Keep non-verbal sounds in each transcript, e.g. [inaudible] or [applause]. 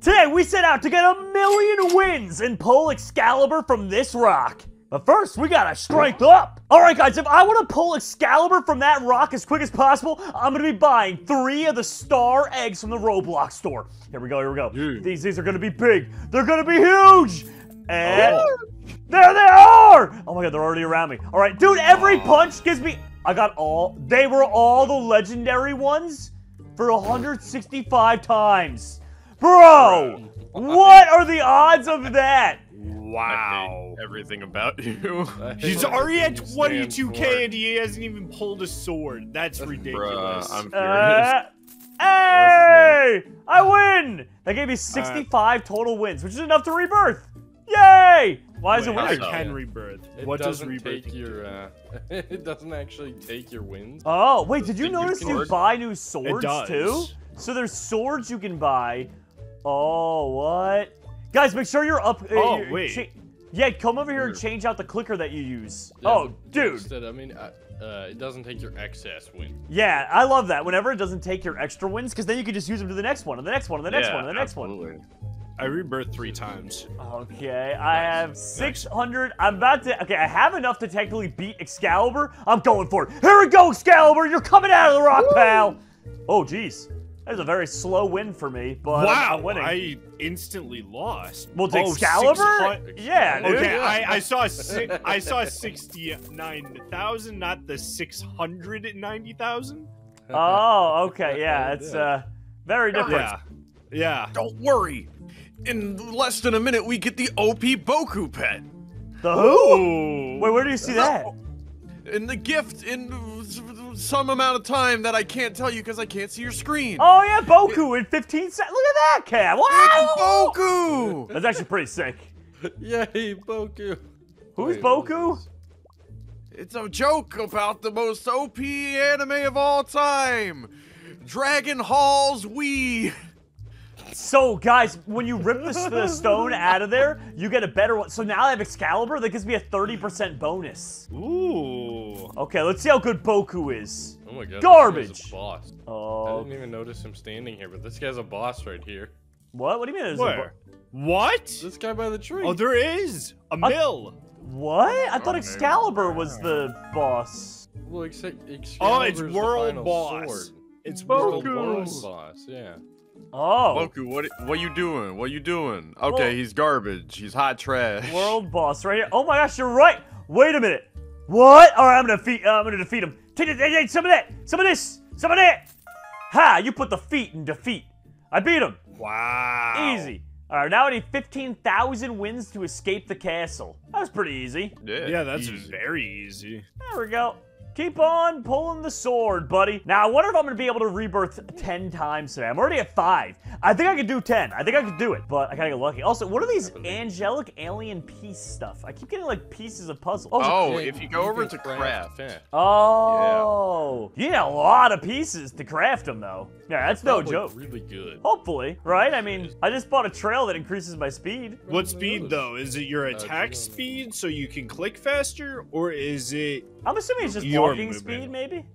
Today we set out to get a million wins and pull Excalibur from this rock. But first, we gotta strength up. All right, guys, if I want to pull Excalibur from that rock as quick as possible, I'm gonna be buying three of the star eggs from the Roblox store. Here we go, here we go. Dude. These, these are gonna be big. They're gonna be huge. And oh. there they are. Oh my God, they're already around me. All right, dude, every punch gives me, I got all, they were all the legendary ones for 165 times. Bro, what are the odds of that? Wow. Everything about you. [laughs] He's already at 22k and he hasn't even pulled a sword. That's ridiculous. Bruh, I'm furious. Uh, [laughs] hey! I win! That gave me 65 total wins, which is enough to rebirth. Yay! Why is it Wait, I weird? winning? can rebirth. It what does doesn't rebirth take your uh, [laughs] it doesn't actually take your wins. Oh, wait, did you Did notice you sword? buy new swords too? So there's swords you can buy. Oh, what? Guys, make sure you're up. uh, Oh, you're- wait. yeah, come over here and change out the clicker that you use. Yeah, oh, dude. Instead, I mean, uh, uh, it doesn't take your excess win. Yeah, I love that. Whenever it doesn't take your extra wins, because then you can just use them to the next one, and the next one, and the next yeah, one, and the next one. absolutely. I rebirth three times. Okay, I have 600. I'm about to. Okay, I have enough to technically beat Excalibur. I'm going for it. Here we go, Excalibur. You're coming out of the rock, pal. Oh, jeez. That was a very slow win for me, but I'm- wow, I'm winning. I instantly lost. well, to Oh, Excalibur? 600 Yeah, dude. Okay, I, I saw si- I saw sixty-nine thousand, not the six hundred and ninety thousand. [laughs] Oh, okay. Yeah, it's uh very different. Yeah, yeah. Don't worry. In less than a minute, we get the OP Boku pet. The who? Ooh. Wait, where do you see that? In the gift in some amount of time that I can't tell you because I can't see your screen. Oh yeah, Boku in 15 seconds. Look at that, Cam. It's Wow. Boku! That's actually pretty sick. Yay, Boku! Who's Wait, Boku? It's a joke about the most OP anime of all time. Dragon Ball Z. So, guys, when you rip the, the stone out of there, you get a better one. So now I have Excalibur. That gives me a 30% bonus. Ooh. Okay, let's see how good Boku is. Oh my god, Garbage. This guy's a boss. Oh. I Oh, didn't even notice him standing here, but this guy's a boss right here. what? What do you mean? Where? What? This guy by the tree. Oh, there is a mill. what? I thought Okay. Excalibur was the boss. Well, except Oh, it's Excalibur's the world boss. sword. It's He's world the boss. boss. Yeah. Oh, Boku, what what you doing? What you doing? Okay, Well- he's garbage. He's hot trash. world boss right here. Oh my gosh, you're right. Wait a minute. What? All right, I'm gonna defeat. Uh, I'm gonna defeat him. Take it. Take, take some of that. Some of this. Some of that. Ha! You put the feet in defeat. I beat him. Wow. Easy. All right, now I need 15,000 wins to escape the castle. That was pretty easy. Yeah, Yeah, that's easy. very easy. There we go. Keep on pulling the sword, buddy. Now, I wonder if I'm going to be able to rebirth 10 times today. I'm already at 5. I think I could do 10. I think I could do it, but I gotta get lucky. Also, what are these angelic alien piece stuff? I keep getting, like, pieces of puzzle. Oh, Oh, if you go over to craft, yeah. oh. You need a lot of pieces to craft them, though. Yeah, that's no joke. Really good. Hopefully, right? I mean, I just bought a trail that increases my speed. What speed though? Is it your Uh, attack do speed so you can click faster, or is it I'm assuming it's just Your walking speed, maybe?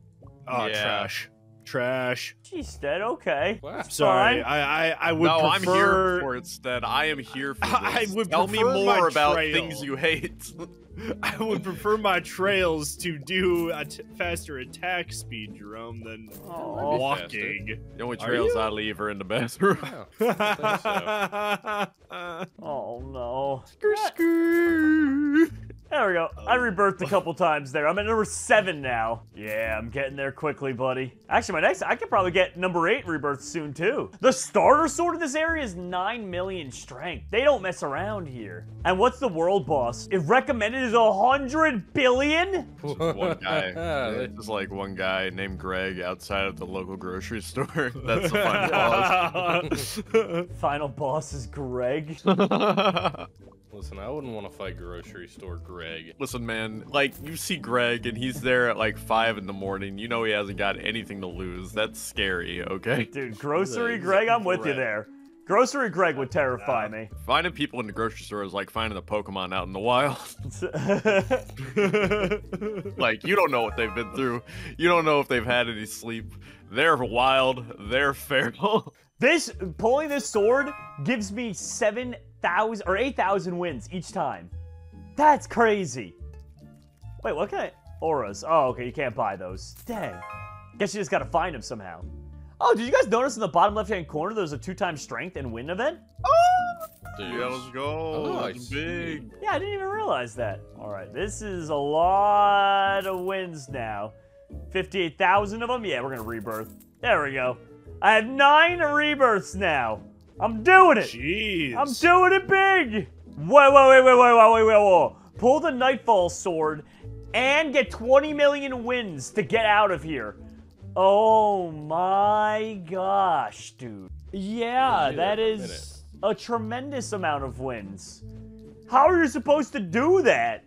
oh Yeah. trash? Trash. Jeez, Dad, okay. Wow. Sorry, Fine. I I, I would no, I'm here for it instead. I am here for [laughs] this. I would Tell me more about trail. things you hate. [laughs] I would prefer my trails to do a t- faster attack speed, Jerome, than Oh, walking. The only Are trails? I leave are in the bathroom. [laughs] Wow. Oh no. Skr, skr. There we go. I rebirthed a couple times there. I'm at number seven now. Yeah, I'm getting there quickly, buddy. Actually, my next, I could probably get number eight rebirth soon too. The starter sword in this area is 9 million strength. They don't mess around here. And what's the world boss? It recommended is 100 billion? one guy. They- It's just like one guy named Greg outside of the local grocery [laughs] store. That's the final boss. [laughs] Final boss is Greg. [laughs] Listen, I wouldn't want to fight grocery store Greg. Listen, man, like you see Greg and he's there at like five in the morning. You know he hasn't got anything to lose. That's scary, okay? Dude, grocery Greg, I'm with you there. Grocery Greg would terrify me. Finding people in the grocery store is like finding a Pokemon out in the wild. [laughs] like you don't know what they've been through. You don't know if they've had any sleep. They're wild. They're [laughs] feral. This pulling this sword gives me seven thousand or eight thousand wins each time. That's crazy. Wait, what kind of auras? Oh, okay, you can't buy those. Dang. Guess you just gotta find them somehow. Oh, did you guys notice in the bottom left-hand corner there's a two-time strength and win event? Dude. Yeah, let's go. Oh, It's nice. big. Yeah, I didn't even realize that. All right, this is a lot of wins now. 58,000 of them? Yeah, we're gonna rebirth. There we go. I have nine rebirths now. I'm doing it. Jeez. I'm doing it big. Wait, wait, wait, wait, wait, wait, wait, wait, wait! Pull the Nightfall Sword and get 20 million wins to get out of here. Oh my gosh, dude. Yeah, that is a tremendous amount of wins. How are you supposed to do that?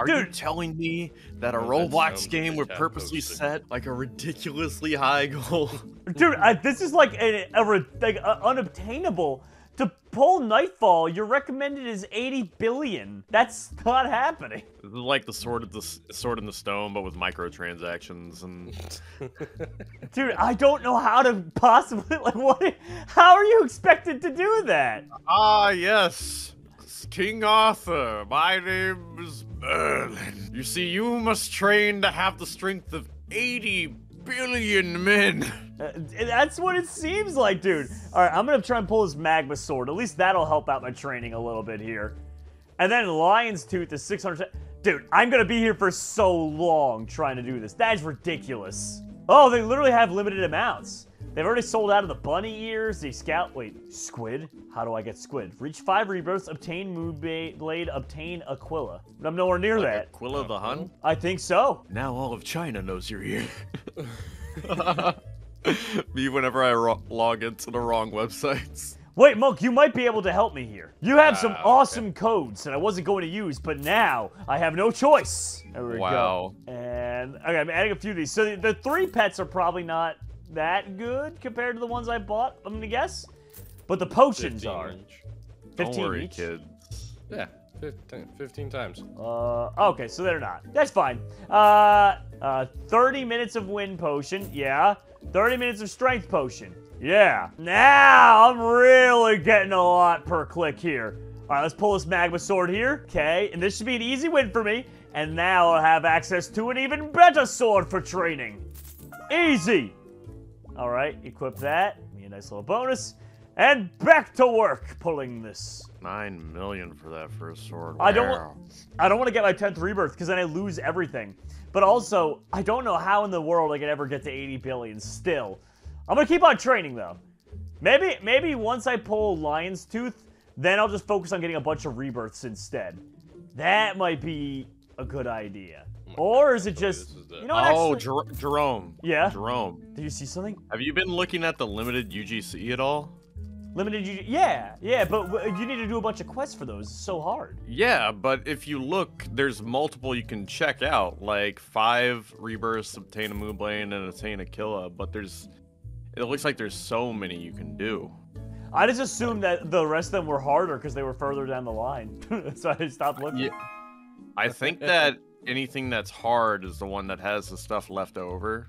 Are you Dude. telling me that a Oh, Roblox sounds game would purposely posted. set like a ridiculously high goal? [laughs] Dude, I, this is like a, a, re- like a unobtainable. To pull Nightfall, your recommended is 80 billion. That's not happening. Like the sword of the sword in the stone, but with microtransactions and [laughs] Dude, I don't know how to possibly [laughs] like what. How are you expected to do that? ah yes, King Arthur. My name is Merlin. You see, you must train to have the strength of eighty billion men. Uh, that's what it seems like, dude. All right, I'm gonna try and pull his magma sword. At least that'll help out my training a little bit here. And then Lion's Tooth is 600. Dude, I'm gonna be here for so long trying to do this. That is ridiculous. Oh, they literally have limited amounts. They've already sold out of the bunny ears, the scout. Wait, squid? How do I get squid? Reach five rebirths, obtain moon ba- blade, obtain Aquila. But I'm nowhere near that. Aquila the Hun. I think so. Now all of China knows you're here. [laughs] Me whenever I log into the wrong websites. Wait, Monk, you might be able to help me here. You have some Ah, okay. awesome codes that I wasn't going to use, but now I have no choice. There we Wow. go. And okay, I'm adding a few of these. So the, the three pets are probably not that good compared to the ones I bought. I'm gonna guess, but the potions 15 are each. 15 Don't worry, each. kids. Yeah, 15, 15 times. Uh, okay, so they're not. That's fine. Uh, uh, 30 minutes of wind potion, yeah. 30 minutes of strength potion, yeah. Now I'm really getting a lot per click here. All right, let's pull this magma sword here. Okay, and this should be an easy win for me. And now I'll have access to an even better sword for training. Easy. All right, equip that. Give me a nice little bonus. And back to work pulling this. Nine million for that first sword. I don't I don't want to get my 10th rebirth because then I lose everything. But also, I don't know how in the world I could ever get to 80 billion still. I'm going to keep on training though. Maybe maybe once I pull Lion's Tooth, then I'll just focus on getting a bunch of rebirths instead. That might be a good idea. Or is it Hopefully just is You know what Oh. Jer- Jerome. Yeah? Jerome. Did you see something? Have you been looking at the limited UGC at all? Limited you Yeah, yeah, but w- you need to do a bunch of quests for those. It's so hard. Yeah, but if you look, there's multiple you can check out, like five rebirths, obtain a moonblade, and obtain Aquila. But there's, it looks like there's so many you can do. I just assumed that the rest of them were harder because they were further down the line. [laughs] so I stopped looking. Yeah, I think that anything that's hard is the one that has the stuff left over.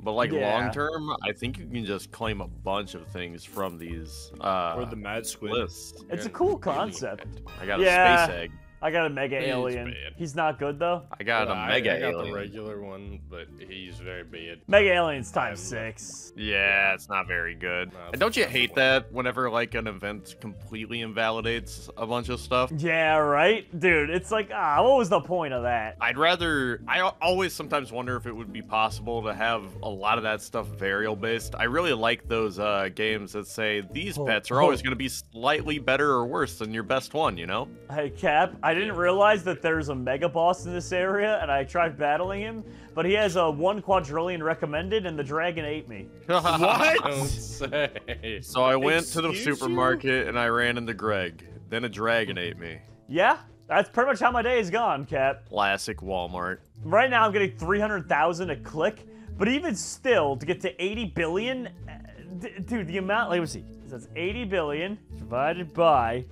But like Yeah. long term, I think you can just claim a bunch of things from these uh, or the mad squid. lists. It's a cool concept. I got a Yeah. space egg. I got a mega He's alien. bad. He's not good though. I got Well, a I- mega I, got alien. the regular one, but he's very bad. Mega aliens times I'm- six. Yeah, it's not very good. Nah, and don't you hate that whenever like an event completely invalidates a bunch of stuff? Yeah, right, dude. It's like, ah, what was the point of that? I'd rather. I always sometimes wonder if it would be possible to have a lot of that stuff variable based. I really like those uh, games that say these Oh, pets are always oh. going to be slightly better or worse than your best one. You know? Hey, Cap, I didn't realize that there's a mega boss in this area, and I tried battling him, but he has a one quadrillion recommended, and the dragon ate me. [laughs] Don't say. So I went to the Excuse you? supermarket and I ran into Greg. Then a dragon ate me. Yeah, that's pretty much how my day is gone, Cap. Classic Walmart. Right now, I'm getting 300,000 a click, but even still, to get to 80 billion, uh, dude, the amount, let me see. That's 80 billion divided by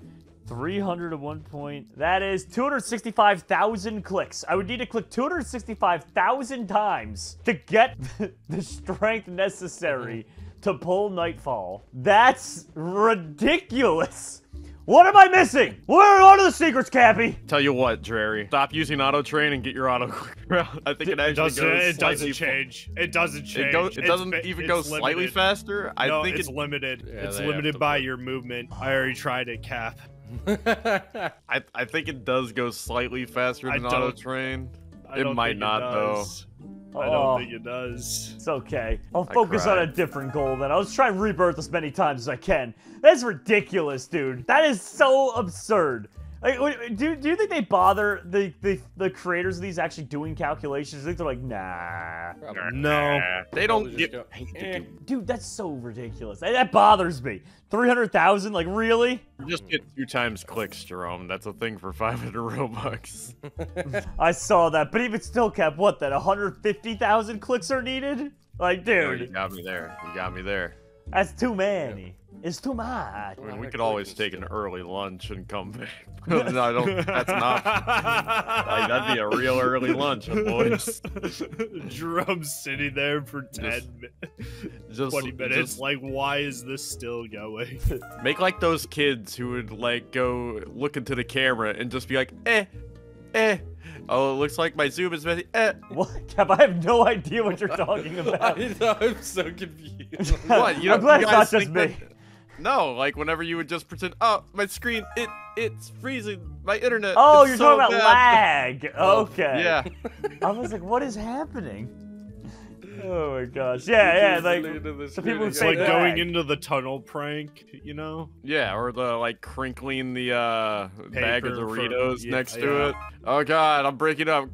300 at one point. That is 265,000 clicks. I would need to click 265,000 times to get [laughs] the strength necessary to pull Nightfall. That's ridiculous. What am I missing? Where are the secrets, Cappy? Tell you what, Jerry. Stop using auto train and get your auto clicker. [laughs] I think it It actually doesn't, goes it doesn't change. It doesn't change. It, goes, it doesn't even it's go slightly limited. faster. I no, think it's it, limited. Yeah, it's limited by your movement. I already tried it, Cap. [laughs] I, I think it does go slightly faster I than auto train. I It don't might not, though. I Oh. don't think it does. It's okay. I'll focus on a different goal then. I'll just try and rebirth as many times as I can. That's ridiculous, dude. That is so absurd. Like, wait, do, do you think they bother the, the the creators of these actually doing calculations? I think they're like, nah. No. They don't get. go, "Eh." do- Dude, that's so ridiculous. That, that bothers me. 300,000? Like, really? Just get two times clicks, Jerome. That's a thing for 500 [laughs] Robux. [laughs] I saw that. But even still, Cap, what, that 150,000 clicks are needed? Like, No, you got me there. You got me there. That's too many. It's too much. I mean, we could always take an early lunch and come back. [laughs] [laughs] no, I don't. That's not. Like, that'd be a real early lunch, [laughs] boys. Drum's sitting there for 10 mi- Just, 20 minutes. just Like, why is this still going? make like those kids who would like go look into the camera and just be like, eh, eh. Oh, it looks like my zoom is messy. Eh. What? [laughs] Cap, I have no idea what you're talking [laughs] about. I know, I'm so confused. [laughs] What? You I'm don't- glad you it's not just think me. that- No, like whenever you would just pretend, oh, my screen, it, it's freezing. My internet. Oh, you're so talking about bad." lag. Oh, Okay. Yeah. I was like, what is happening? Oh my gosh. Yeah, yeah. Like, the people It's like going into the tunnel prank, you know? Yeah, or the like crinkling the uh bag of Paper for- Doritos yeah, next to yeah. it. Oh god, I'm breaking up.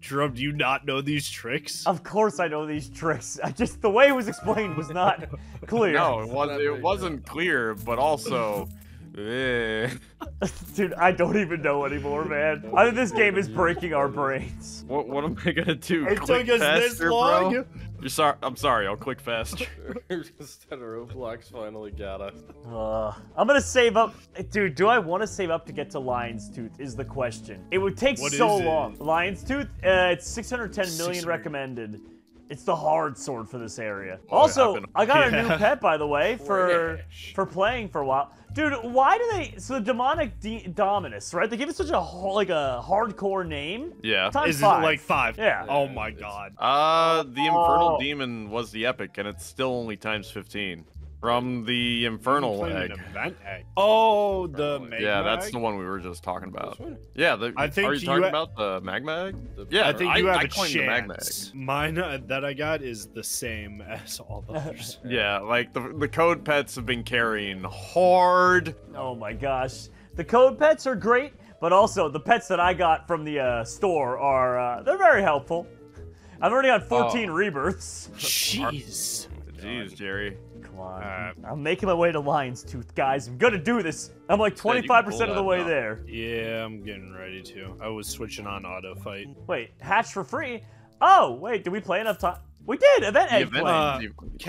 Drum, do you not know these tricks? of course I know these tricks. I just the way it was explained was not [laughs] clear. No, it was Not it wasn't clear, but also. [laughs] Dude, I don't even know anymore, man. I think this game is breaking our brains. What what am I gonna do? It click took us faster, this long. bro? You're sorry. I'm sorry. I'll click faster. [laughs] Instead of Roblox finally got us. Uh, I'm gonna save up. Dude, do I want to save up to get to Lion's Tooth? Is the question. It would take What so is it? long. Lion's Tooth, uh, it's 610 million 600. recommended. It's the hard sword for this area. Oh, also, I've been- I got a new pet, by the way, [laughs] for Fresh. for playing for a while. Dude, why do they? So the demonic D- dominus, right? They give it such a ho- like a hardcore name. Yeah. Times Is five. it like five? Yeah. Oh my god. Uh, the Infernal Oh. Demon was the epic, and it's still only times 15 from the Infernal egg. an event egg. Oh, the Infernal egg. Magma Yeah, that's egg? the one we were just talking about. Yeah, the, I think are you you talking ha- about the magma egg? The- Yeah, I think you have I a claim the magma egg. chance. Mine uh, that I got is the same as all the others. [laughs] Yeah, like the the code pets have been carrying hard. Oh my gosh. The code pets are great, but also the pets that I got from the uh, store are uh, they're very helpful. I've already got 14 Oh. rebirths. Jeez. Jeez, Jerry. Come on. Uh, Alright. I'm making my way to Lion's Tooth, guys. I'm gonna do this. I'm like Said you can 25% pull of the way there. Yeah, I'm getting ready to. I was switching on auto fight. Wait, hatch for free? Oh, wait, did we play enough time? We did! Event The egg event play.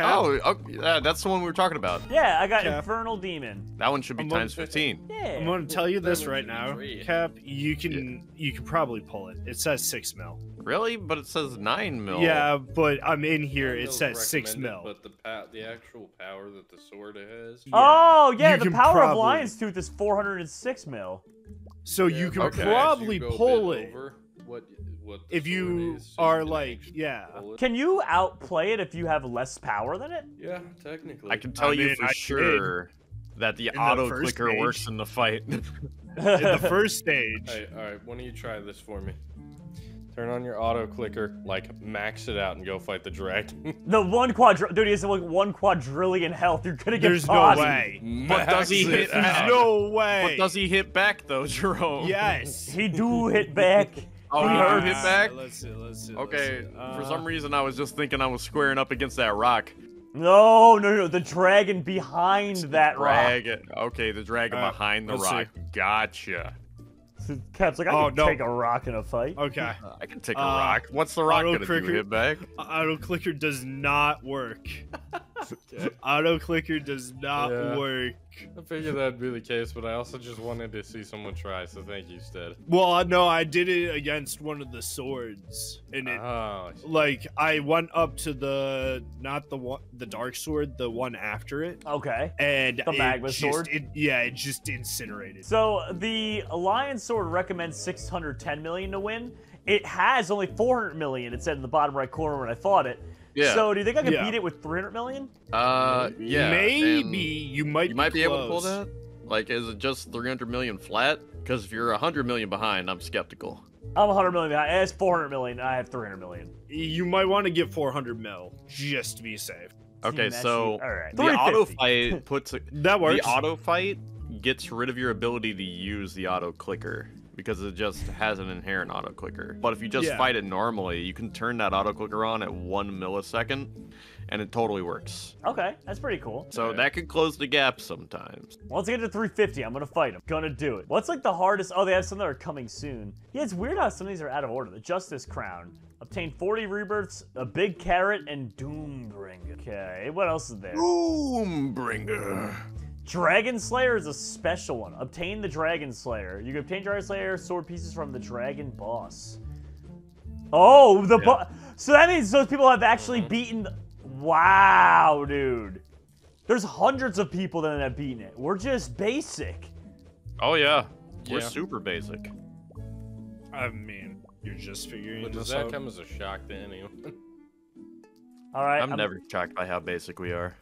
Uh, oh, oh, yeah, that's the one we were talking about. yeah, I got Cap. Infernal Demon. That one should be I'm times on- 15. Yeah. I'm gonna tell you this right now. Cap. You can you can probably pull it. It says six mil. Really? But it says 9 mil. Yeah, but I'm in here. It says six mil. But the pa- the actual power that the sword has. Oh, yeah, You the can power of Lion's Tooth is 406 mil. So you can Okay. probably go a pull it over what, what the if you is, are like, yeah. pull. Can you outplay it if you have less power than it? Yeah, technically. I can tell I you mean, for I did. sure that the the auto first clicker stage. works in the fight. [laughs] [laughs] In the first stage. Hey, all right. Why don't you try this for me? Turn on your auto clicker, like max it out, and go fight the dragon. [laughs] The one quadr dude, he has like one quadrillion health. You're gonna get There's no paused. way. But does he hit? There's no way. but does he hit back though, Jerome? Yes. He do hit back. Oh, He you hurts. hit back? Let's see. Let's see. let's Okay, see. for Uh, some reason I was just thinking I was squaring up against that rock. No, no, no. The dragon behind that rock. Dragon. Okay, the dragon Uh, behind the let's see. rock. Gotcha. Cap's like, I Oh, can no. take a rock in a fight. Okay. I can take a Uh, rock. What's the rock auto gonna do? clicker- Hit back? Auto clicker does not work. [laughs] [laughs] Auto clicker does not Yeah. work. I figured that'd be the case, but I also just wanted to see someone try, so thank you, Stead. Well, uh, no, I did it against one of the swords, and it Oh, like I went up to the not the one the dark sword, the one after it, Okay. and The it magma just- sword? It, yeah, it just incinerated. So the Alliance Sword recommends 610 million to win. It has only 400 million. It said in the bottom right corner when I thought it. Yeah. So do you think I could Yeah. beat it with 300 million? uh, yeah. maybe and you might You might be able to pull that. Like, is it just 300 million flat? Because if you're 100 million behind, I'm skeptical. I'm 100 million behind. It has 400 million. I have 300 million. You might want to get 400 mil just to be safe. Okay, Team so all right. the auto fight [laughs] puts a, That works. the auto fight gets rid of your ability to use the auto clicker because it just has an inherent auto clicker. But if you just Yeah. fight it normally, you can turn that auto clicker on at one millisecond, and it totally works. Okay, that's pretty cool. So Okay. that could close the gap sometimes. Once I get to 350, I'm gonna fight him. Gonna do it. What's like the hardest? Oh, they have some that are coming soon. Yeah, it's weird how some of these are out of order. The Justice Crown. Obtain 40 rebirths, a big carrot, and Doombringer. Okay, what else is there? Boombringer. Dragon Slayer is a special one. Obtain the Dragon Slayer. You can obtain Dragon Slayer sword pieces from the Dragon Boss. Oh, the Yeah. boss. So that means those people have actually mm-hmm. beaten. Wow, dude. There's hundreds of people that have beaten it. We're just basic. Oh yeah, we're Yeah. super basic. I mean, you're just figuring But does that out. come as a shock to anyone? All right. I'm never shocked by how basic we are.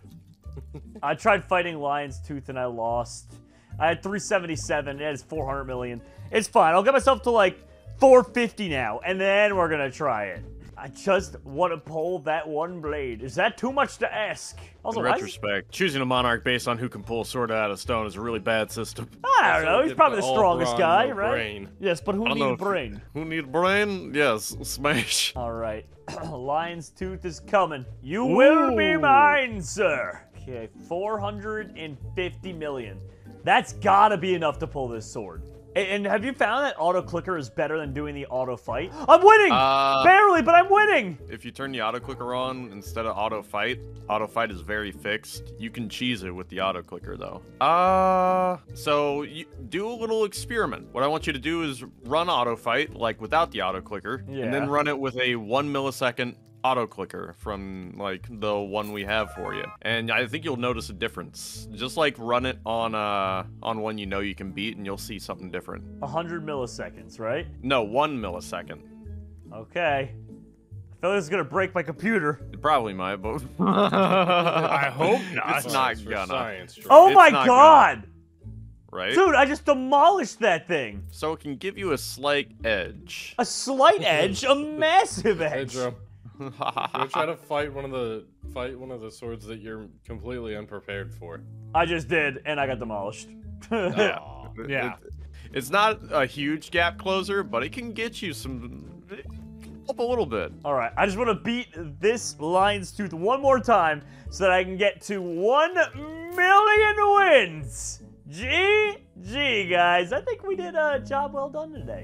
[laughs] I tried fighting Lion's Tooth and I lost. I had 377. It has 400 million. It's fine. I'll get myself to like 450 now, and then we're gonna try it. I just want to pull that one blade. Is that too much to ask? Also, In why is- retrospect, choosing a monarch based on who can pull a sword out of stone is a really bad system. I don't know. He's probably the strongest brawn, guy, no right? brain. Yes, but who I needs a brain? Who need a brain? Yes, [laughs] smash. All right. [clears throat] Lion's Tooth is coming. You will be mine, sir. Okay, 450 million. That's gotta be enough to pull this sword. And have you found that auto clicker is better than doing the auto fight? I'm winning! Uh, Barely, but I'm winning! if you turn the auto clicker on instead of auto fight, auto fight is very fixed. You can cheese it with the auto clicker though. Uh, so you do a little experiment. What I want you to do is run auto fight like without the auto clicker, and then run it with a one millisecond auto clicker from like the one we have for you and i think you'll notice a difference just like run it on uh on one you know you can beat and you'll see something different 100 milliseconds, right? no one millisecond Okay. I feel like this is gonna break my computer. it probably might but [laughs] I hope not. it's not Science for gonna Science, Oh It's my not god! right Dude, I just demolished that thing! So it can give you a slight edge. A slight [laughs] edge, a massive Hey, edge. Drew. [laughs] Go try to fight one of the fight one of the swords that you're completely unprepared for. I just did, and I got demolished. [laughs] yeah. Yeah. It- it's not a huge gap closer, but it can get you some up a little bit. All right, I just want to beat this lion's tooth one more time so that I can get to 1 million wins. GG, guys. I think we did a job well done today.